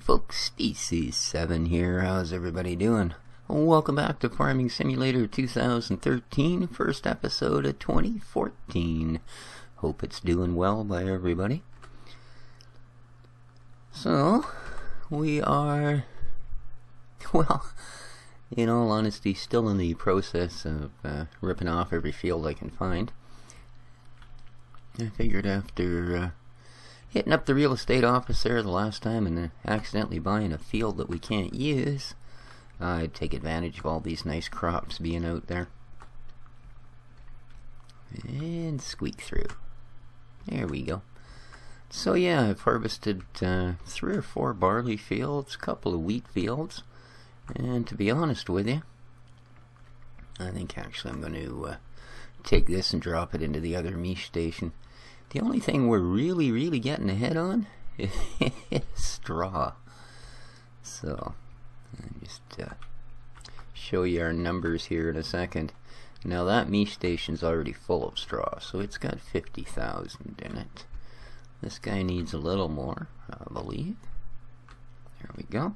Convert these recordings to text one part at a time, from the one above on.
Folks, Species 7 here. How's everybody doing? Welcome back to Farming Simulator 2013, first episode of 2014. Hope it's doing well by everybody. So, we are, well, in all honesty, still in the process of uh, ripping off every field I can find. I figured after uh, hitting up the real estate office there the last time and accidentally buying a field that we can't use, I'd take advantage of all these nice crops being out there. And squeak through. There we go. So yeah, I've harvested uh, three or four barley fields, a couple of wheat fields, and to be honest with you, I think actually I'm going to uh, take this and drop it into the other mesh station. The only thing we're really, really getting ahead on is straw. So, I'll just uh, show you our numbers here in a second. Now that mesh station's already full of straw, so it's got 50,000 in it. This guy needs a little more, I believe. There we go.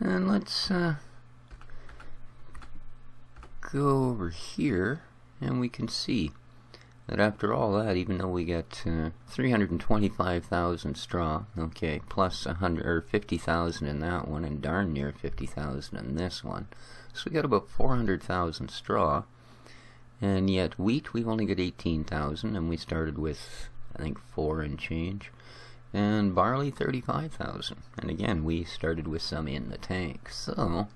And let's uh, go over here and we can see that after all that, even though we get uh, 325,000 straw, okay, plus 100 or 50,000 in that one, and darn near 50,000 in this one, so we got about 400,000 straw, and yet wheat we've only got 18,000, and we started with I think four and change, and barley 35,000, and again we started with some in the tank, so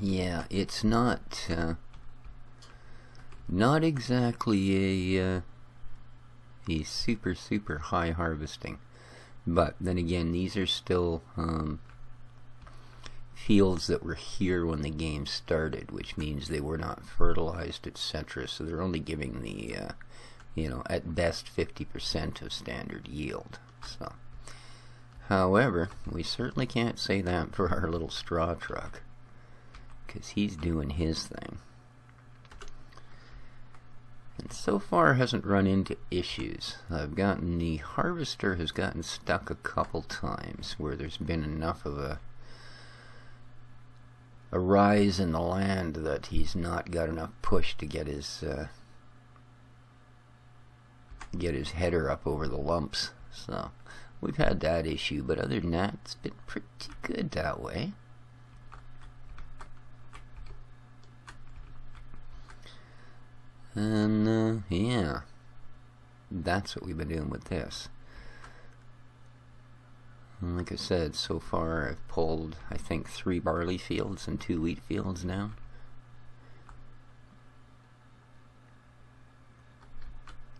yeah, it's not. Uh, not exactly a uh, a super super high harvesting. But then again these are still um, fields that were here when the game started which means they were not fertilized etc so they're only giving the uh, you know at best 50% of standard yield. So however we certainly can't say that for our little straw truck because he's doing his thing and so far hasn't run into issues. I've gotten the harvester has gotten stuck a couple times where there's been enough of a a rise in the land that he's not got enough push to get his uh, get his header up over the lumps. So we've had that issue, but other than that, it's been pretty good that way. And, uh, yeah. That's what we've been doing with this. And like I said, so far I've pulled, I think, three barley fields and two wheat fields now.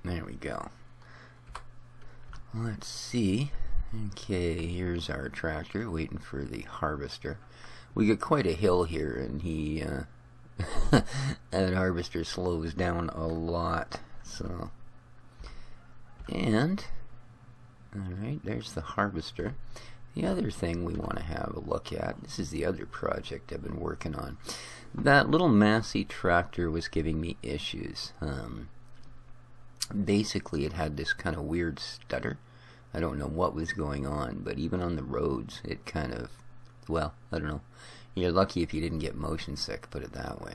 There we go. Let's see. Okay, here's our tractor waiting for the harvester. We got quite a hill here, and he uh, that harvester slows down a lot. So, and all right, there's the harvester. The other thing we want to have a look at, this is the other project I've been working on. That little Massey tractor was giving me issues. Um, basically, it had this kind of weird stutter. I don't know what was going on, but even on the roads, it kind of, well, I don't know. You're lucky if you didn't get motion sick, put it that way.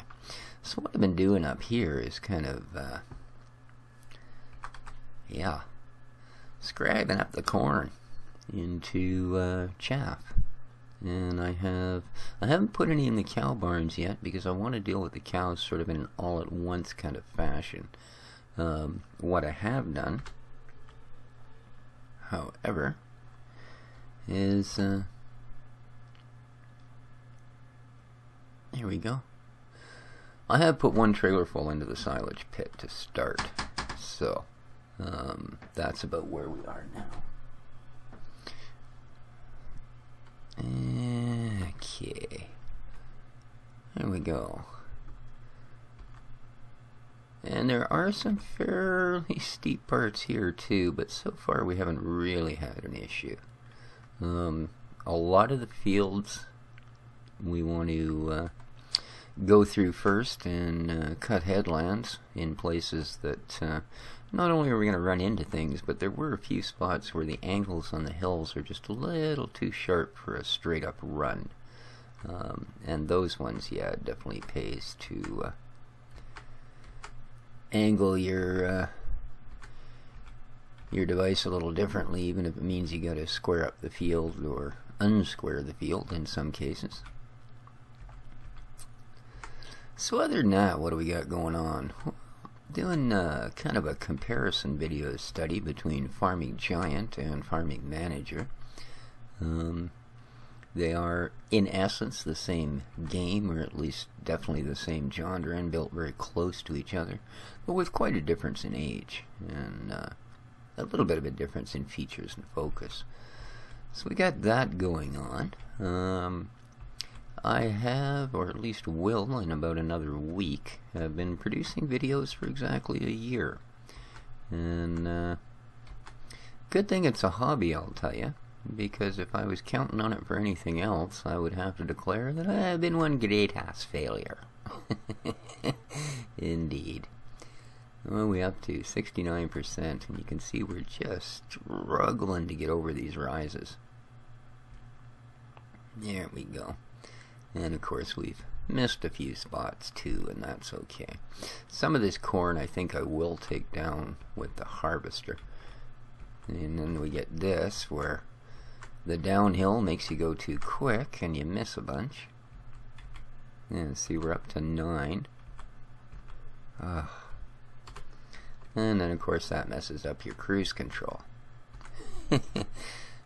So what I've been doing up here is kind of, uh, yeah, scribing up the corn into uh, chaff. And I have, I haven't put any in the cow barns yet because I want to deal with the cows sort of in an all-at-once kind of fashion. Um, what I have done, however, is uh, Here we go. I have put one trailer full into the silage pit to start. So, um, that's about where we are now. Okay. There we go. And there are some fairly steep parts here too, but so far we haven't really had an issue. Um, a lot of the fields we want to uh, go through first and uh, cut headlands in places that uh, not only are we going to run into things, but there were a few spots where the angles on the hills are just a little too sharp for a straight up run. Um, and those ones, yeah, it definitely pays to uh, angle your uh, your device a little differently, even if it means you got to square up the field or unsquare the field in some cases. So other than that, what do we got going on? Doing uh, kind of a comparison video study between Farming Giant and Farming Manager. Um, they are, in essence, the same game, or at least definitely the same genre, and built very close to each other, but with quite a difference in age, and uh, a little bit of a difference in features and focus. So we got that going on. Um, I have, or at least will, in about another week, have been producing videos for exactly a year. And, uh, good thing it's a hobby, I'll tell you because if I was counting on it for anything else, I would have to declare that I have been one great ass failure. Indeed. Well, we up to 69%, and you can see we're just struggling to get over these rises. There we go. And of course, we've missed a few spots too, and that's okay. Some of this corn I think I will take down with the harvester. And then we get this where the downhill makes you go too quick and you miss a bunch. And see, we're up to 9. Uh, and then, of course, that messes up your cruise control.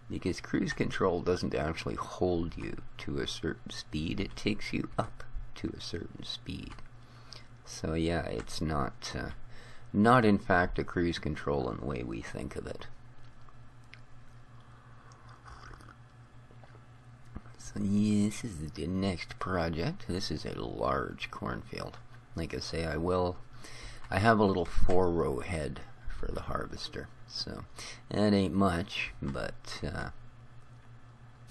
because cruise control doesn't actually hold you to a certain speed, it takes you up to a certain speed. So, yeah, it's not, uh, not in fact a cruise control in the way we think of it. So this is the next project. This is a large cornfield. Like I say, I will. I have a little four row head for the harvester, so that ain't much, but uh,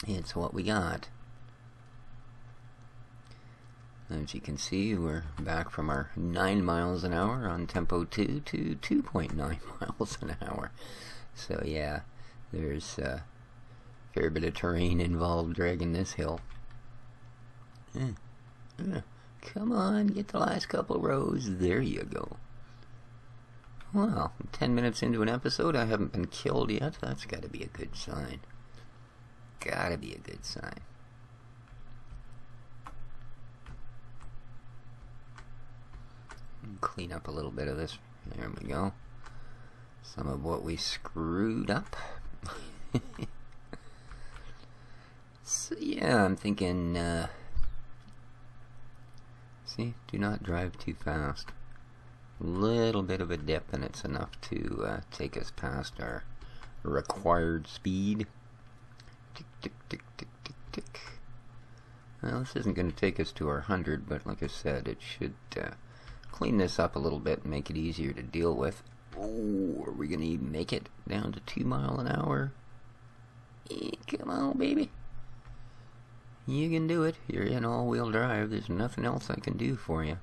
it's what we got. As you can see, we're back from our 9 miles an hour on tempo 2 to 2.9 miles an hour. So yeah, there's a fair bit of terrain involved dragging this hill. Yeah. Yeah. Come on, get the last couple rows. There you go. Well, ten minutes into an episode, I haven't been killed yet. That's got to be a good sign. Gotta be a good sign. Clean up a little bit of this. There we go. Some of what we screwed up. So yeah, I'm thinking, uh, see, do not drive too fast. Little bit of a dip and it's enough to uh, take us past our required speed. Tick, tick, tick, tick, tick, tick. Well, this isn't going to take us to our 100, but like I said, it should uh, clean this up a little bit and make it easier to deal with. Are we going to even make it down to 2 mile an hour? Eh, come on, baby. You can do it. You're in all-wheel drive. There's nothing else I can do for you.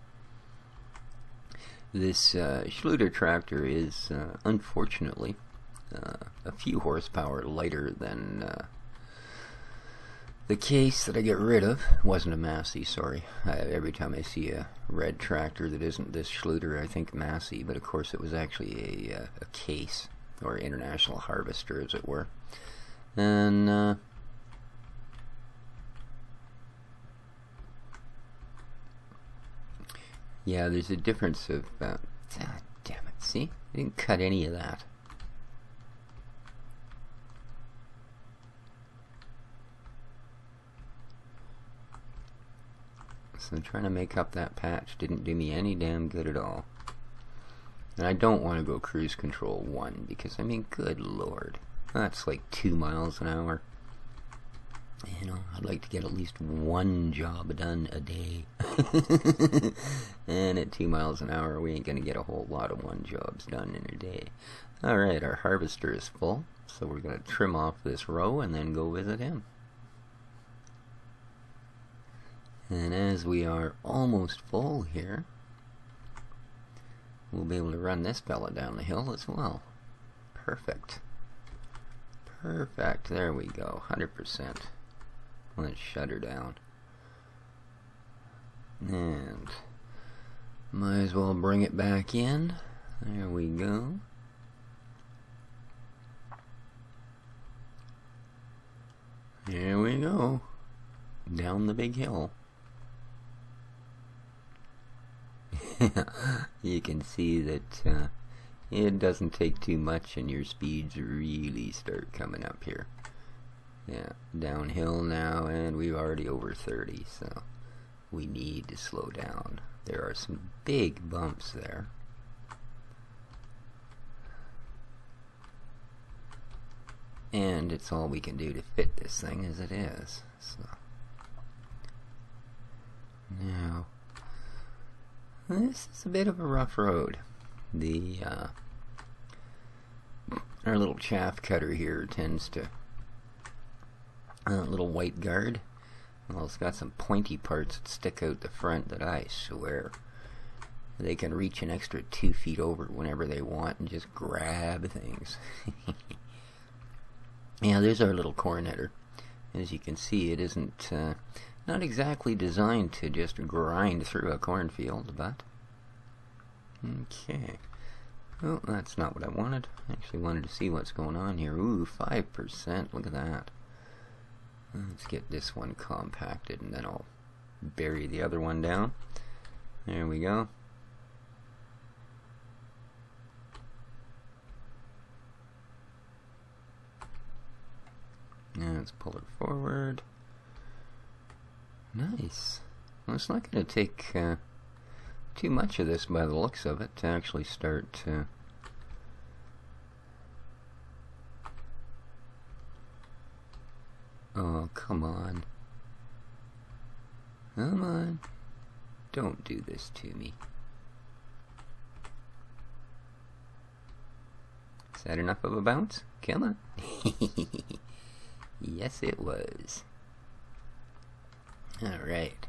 This uh, Schluter tractor is, uh, unfortunately, uh, a few horsepower lighter than uh, the case that I get rid of. Wasn't a Massey, sorry. I, every time I see a red tractor that isn't this Schluter, I think Massey, but of course it was actually a, uh, a case, or international harvester, as it were. And, Yeah, there's a difference of... Uh, ah, damn it, see? I didn't cut any of that. So trying to make up that patch didn't do me any damn good at all. And I don't want to go cruise control 1, because, I mean, good lord. That's like 2 miles an hour you know, I'd like to get at least one job done a day. and at two miles an hour, we ain't going to get a whole lot of one jobs done in a day. Alright, our harvester is full, so we're going to trim off this row and then go visit him. And as we are almost full here, we'll be able to run this fella down the hill as well. Perfect. Perfect. There we go. 100%. Let's shut her down. And might as well bring it back in. There we go. Here we go. Down the big hill. you can see that uh, it doesn't take too much and your speeds really start coming up here. Yeah, downhill now and we're already over 30, so we need to slow down. There are some big bumps there. And it's all we can do to fit this thing as it is. So now this is a bit of a rough road. The uh, our little chaff cutter here tends to little white guard. Well, it's got some pointy parts that stick out the front that I swear they can reach an extra two feet over whenever they want and just grab things. yeah, there's our little cornetter. As you can see, it isn't uh, not exactly designed to just grind through a cornfield, but... Okay. Oh, that's not what I wanted. I actually wanted to see what's going on here. Ooh, 5%. Look at that. Let's get this one compacted, and then I'll bury the other one down. There we go. Now let's pull it forward. Nice. Well, it's not going to take uh, too much of this by the looks of it to actually start to... Oh, come on. Come on. Don't do this to me. Is that enough of a bounce? Come on. yes, it was. Alright.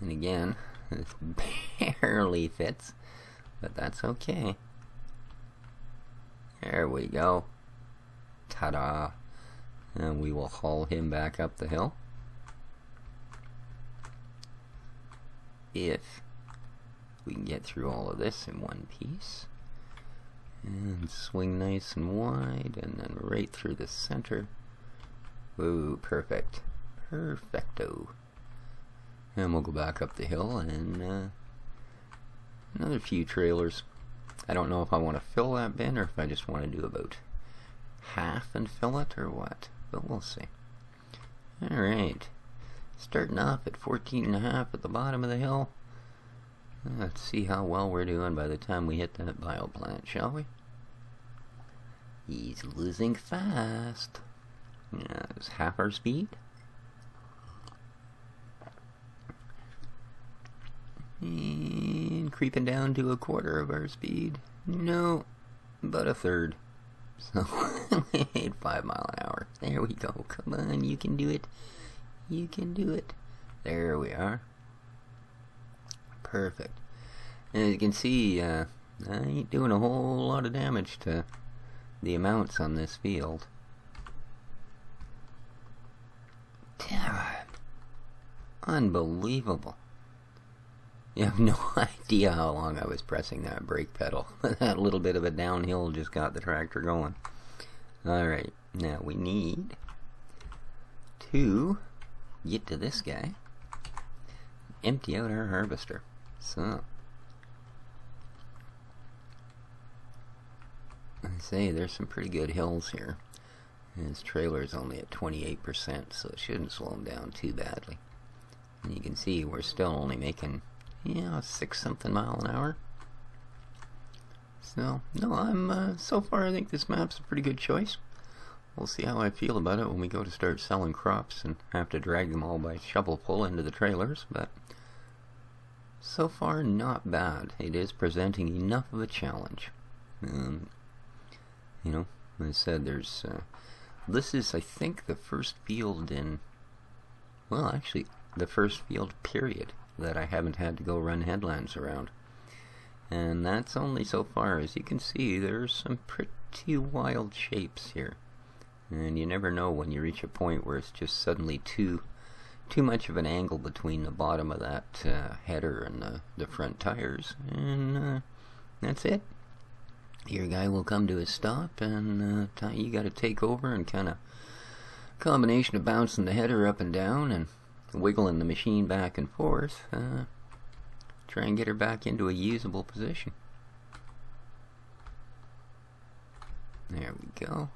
And again, this barely fits, but that's okay. There we go. Ta-da. And we will haul him back up the hill. If we can get through all of this in one piece. And swing nice and wide, and then right through the center. Ooh, perfect. Perfecto. And we'll go back up the hill and uh, another few trailers. I don't know if I want to fill that bin or if I just want to do about half and fill it or what, but we'll see. Alright, starting off at 14 and a half at the bottom of the hill. Let's see how well we're doing by the time we hit that bio plant, shall we? He's losing fast. Yeah, it's half our speed. And creeping down to a quarter of our speed. No, but a third. So, at 5 mile an hour. There we go. Come on, you can do it. You can do it. There we are. Perfect. And as you can see, uh, I ain't doing a whole lot of damage to the amounts on this field. Unbelievable. You have no idea how long I was pressing that brake pedal. that little bit of a downhill just got the tractor going. Alright, now we need to get to this guy. Empty out our harvester. So, I say there's some pretty good hills here. His trailer is only at 28%, so it shouldn't slow him down too badly. And you can see we're still only making yeah, six something mile an hour. So, no, I'm, uh, so far I think this map's a pretty good choice. We'll see how I feel about it when we go to start selling crops and have to drag them all by shovel pull into the trailers, but so far not bad. It is presenting enough of a challenge. Um, you know, I said there's, uh, this is, I think, the first field in, well, actually, the first field period that I haven't had to go run headlands around. And that's only so far. As you can see, there's some pretty wild shapes here. And you never know when you reach a point where it's just suddenly too too much of an angle between the bottom of that uh, header and the, the front tires. And uh, that's it. Your guy will come to a stop, and uh, you got to take over and kind of combination of bouncing the header up and down and wiggling the machine back and forth. Uh, try and get her back into a usable position. There we go.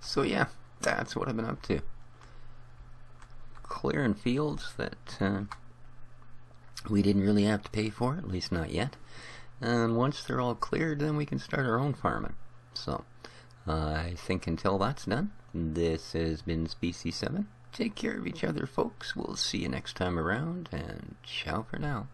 So yeah, that's what I've been up to. Clearing fields that uh, we didn't really have to pay for, at least not yet. And once they're all cleared, then we can start our own farming. So, uh, I think until that's done, this has been Species 7. Take care of each other, folks. We'll see you next time around, and ciao for now.